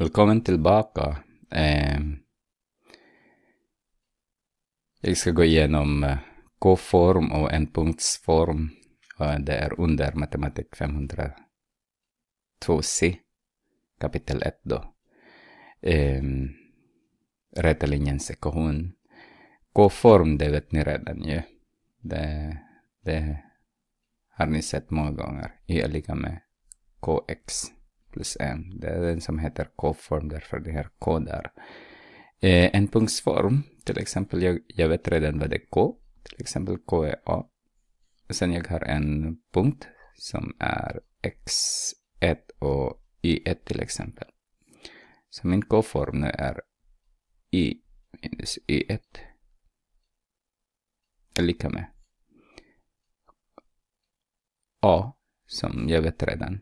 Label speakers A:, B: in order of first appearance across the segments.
A: Välkommen tillbaka. Eh, jag ska gå igenom eh, K-form och enpunktsform. Eh, det är under matematik 502C, kapitel 1 då. Eh, rättelinjens ekvation. K-form, det vet ni redan ju. Det, det har ni sett många gånger. Y är lika med KX plus M. Det är den som heter K-form, därför det är K där. Eh, en punktsform, till exempel, jag, jag vet redan vad det är K. Till exempel K är A. Och sen jag har en punkt som är X1 och Y1 till exempel. Så min K-form nu är Y minus Y1 är lika med A som jag vet redan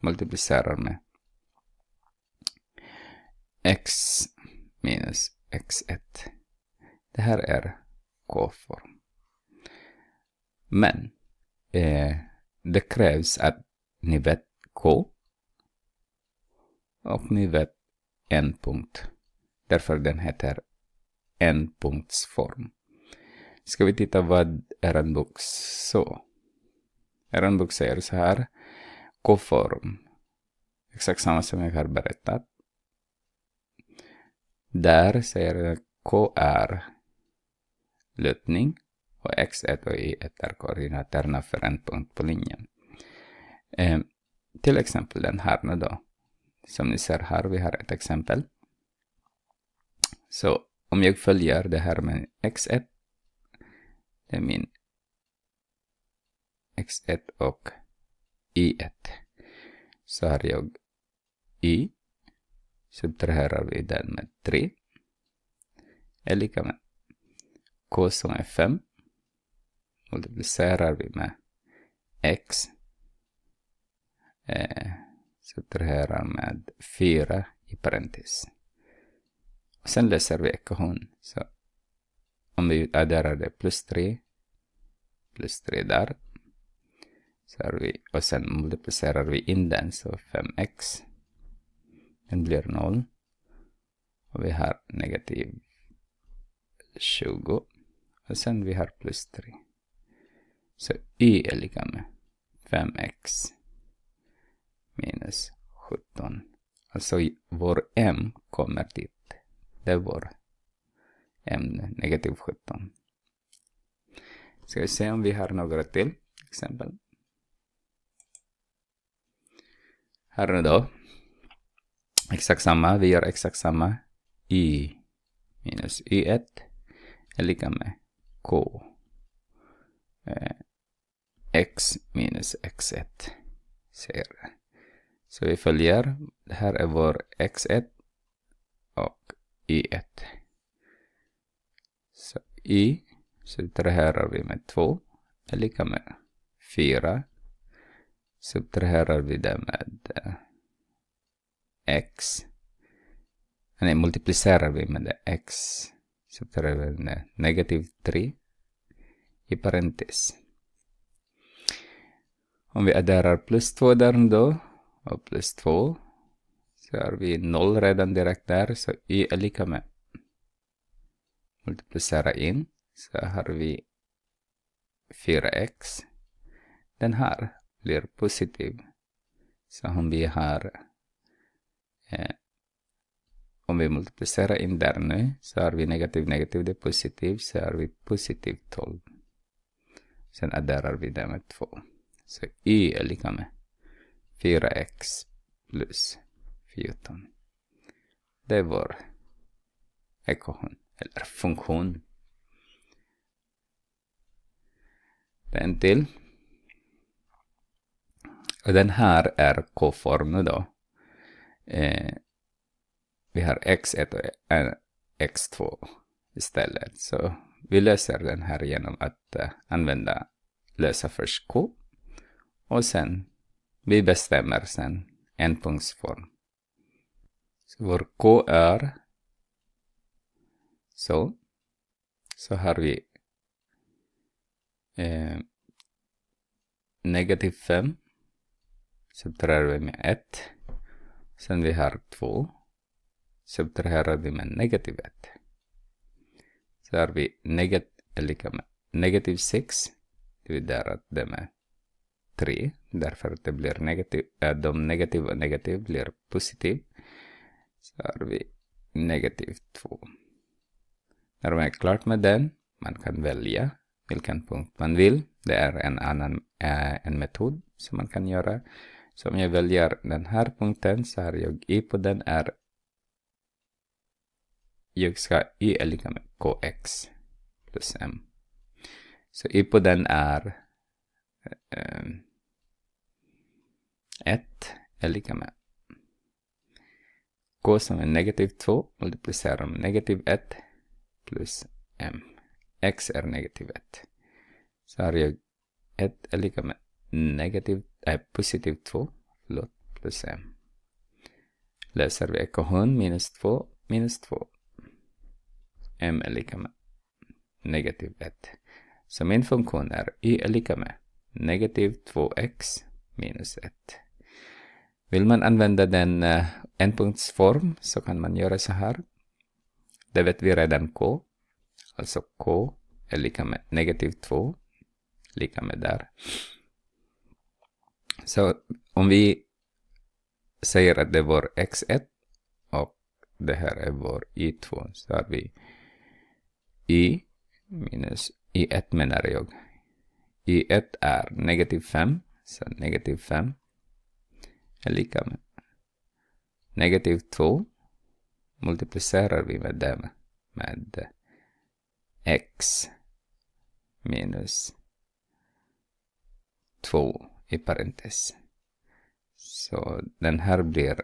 A: multiplicerar med x minus x1. Det här är K-form. Men eh, det krävs att ni vet K och ni vet en punkt. Därför den heter enpunktsform. Ska vi titta vad er bok så. Er bok säger så här. K-form. Exakt samma som jag har berättat. Där säger K är Lutning och X1 och Y1 är koordinaterna för en punkt på linjen. Eh, till exempel den här nu då. Som ni ser här, vi har ett exempel. Så om jag följer det här med X1. Det är min X1 och i1. Så har jag Y. Subtraherar vi den med 3. Är lika med K som är 5. Multiplicerar vi med X. Eh, subtraherar med 4 i parentes. Och sen löser vi ekvationen. Så om vi adderar det plus 3. Plus 3 där. Så har vi, och sen multiplicerar vi in den, så 5x. Den blir 0. Och vi har negativ 20. Och sen vi har plus 3. Så y är lika med 5x minus 17. Alltså vår m kommer dit. Det är vår m, negativ 17. Ska vi se om vi har några till exempel. Här då. Exakt samma. Vi gör exakt samma. Y minus Y1 är lika med K. Eh, X minus X1. Ser. Så vi följer. Det här är vår X1 och Y1. Så Y har vi med 2 är lika med 4 subtraherar vi det med eh, x. Ah, nej, multiplicerar vi med x. Subtraherar vi med negativ 3 i parentes. Om vi adderar plus 2 där då och plus 2 så har vi 0 redan direkt där så y är lika med multiplicera in så har vi 4x. Den här blir positiv. Så om vi har eh, om vi multiplicerar in där nu så har vi negativ, negativ, det är positiv, så har vi positiv 12. Sen adderar vi det med 2. Så y är lika med 4x plus 14. Det är vår ekvation, eller funktion. En till. Den här är K-form nu då. Eh, vi har x1 och x2 istället. Så vi löser den här genom att eh, använda lösa först K. Och sen vi bestämmer sen endpunktsform. Så vår K är så. Så har vi eh, negativ 5 subtraherar vi med 1. Sen vi har 2. Subtraherar vi med negativ 1. Så har vi negat är lika med negativ 6 dividerat det med 3. Därför att det blir negativ, äh, de negativ och negativ blir positiv. Så har vi negativ 2. När man är klart med den, man kan välja vilken punkt man vill. Det är en annan äh, en metod som man kan göra. Så om jag väljer den här punkten så har jag i på den är jag ska y är lika med kx plus m. Så y på den är ehm, 1 är lika med k som är negativ 2 multiplicerar med negativ 1 plus m. x är negativ 1. Så har jag 1 är lika med negativ, äh, positiv 2 förlåt, plus m. Löser vi ekvation minus 2 minus 2. m är lika med negativ 1. Så min funktion är y är lika med negativ 2x minus 1. Vill man använda den uh, enpunktsform så kan man göra så här. Det vet vi redan k. Alltså k är lika med negativ 2. Lika med där. Så om vi säger att det är vår x1 och det här är vår y2 så har vi y minus y1 menar jag. y1 är negativ 5 så negativ 5 är lika med negativ 2 multiplicerar vi med dem med x minus 2 i parentes. Så den här blir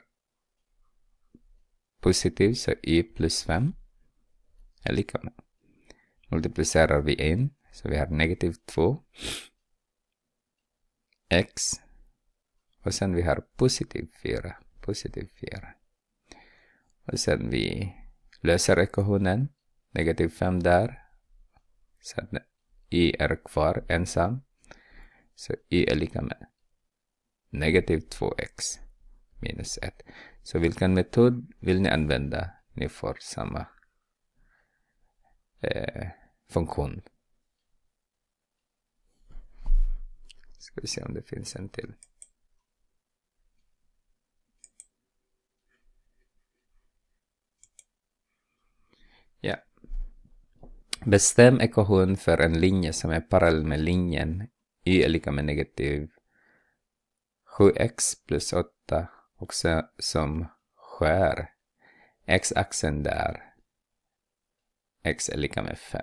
A: positiv, så i plus 5 är lika med. Multiplicerar vi in, så vi har negativ 2 x och sen vi har positiv 4, positiv 4. Och sen vi löser ekvationen, negativ 5 där, så att y är kvar ensam. Så y är lika med negativ 2x minus 1. Så vilken metod vill ni använda? Ni får samma eh, funktion. Ska vi se om det finns en till. Ja. Bestäm ekvation för en linje som är parallell med linjen y är lika med negativ 7x plus 8 också som skär x-axeln där x är lika med 5.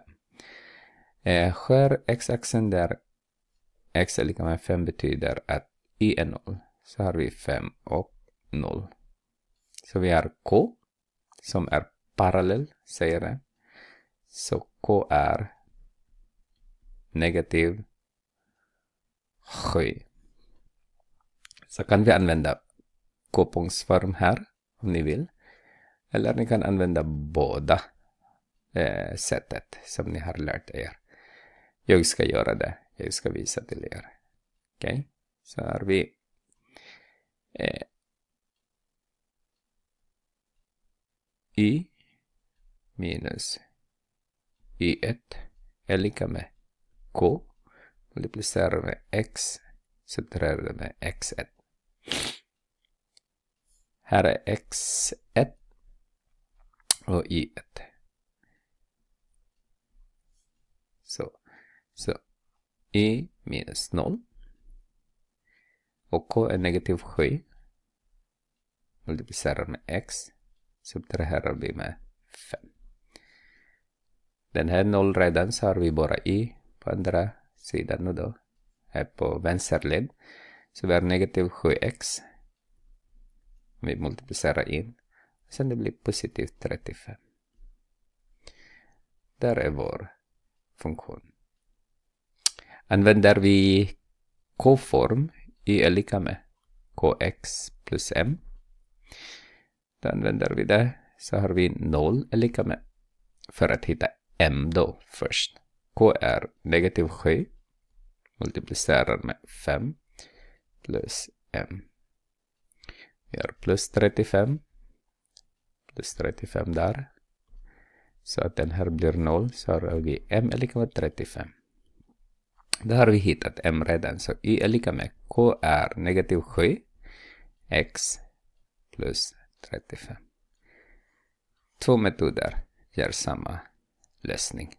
A: Eh, skär x-axeln där x är lika med 5 betyder att y är 0. Så har vi 5 och 0. Så vi har k som är parallell, säger det. Så k är negativ Sju. Så kan vi använda kuponsform här om ni vill. Eller ni kan använda båda eh, sättet som ni har lärt er. Jag ska göra det. Jag ska visa till er. Okej, okay? så har vi eh, y minus y1 är lika med k multiplicerar med x subtraherar med x1. Här är x1 och y1. Så, så y minus 0 och k är negativ 7 multiplicerar med x subtraherar vi med 5. Den här 0 redan så har vi bara e, i på andra sidan nu då. Här på vänsterled. Så vi har negativ 7x. Vi multiplicerar in. Sen det blir positivt 35. Där är vår funktion. Använder vi k-form, y är lika med kx plus m. Då använder vi det. Så har vi 0 är lika med, för att hitta m då först k är negativ 7 multiplicerar med 5 plus m. Vi gör plus 35. Plus 35 där. Så att den här blir 0. Så har vi m är lika med 35. Då har vi hittat m redan. Så y är lika med k är negativ 7 x plus 35. Två metoder ger samma lösning.